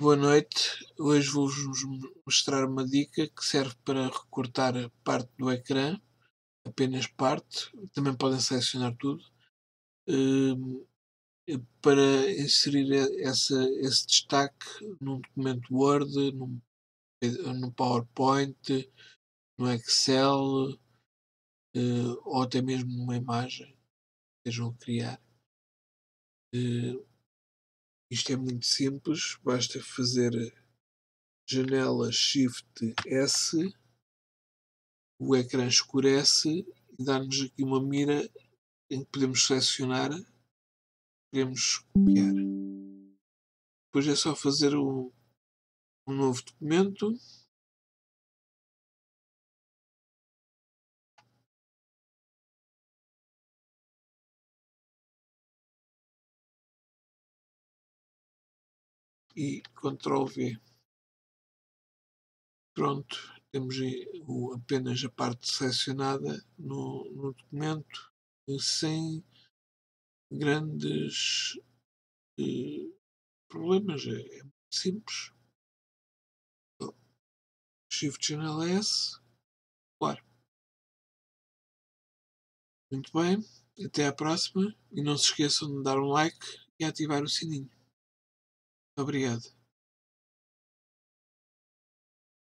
Boa noite. Hoje vou-vos mostrar uma dica que serve para recortar parte do ecrã, apenas parte, também podem selecionar tudo, hum, para inserir essa, esse destaque num documento Word, num, no PowerPoint, no Excel eh, ou até mesmo numa imagem que estejam a criar. Isto é muito simples, basta fazer janela Shift S, o ecrã escurece e dá-nos aqui uma mira em que podemos selecionar, podemos copiar. Depois é só fazer um, um novo documento. E Ctrl V. Pronto, temos apenas a parte selecionada no, no documento sem grandes eh, problemas. É, é muito simples. Shift Channel S. Claro. Muito bem. Até à próxima. E não se esqueçam de dar um like e ativar o sininho. Obrigado.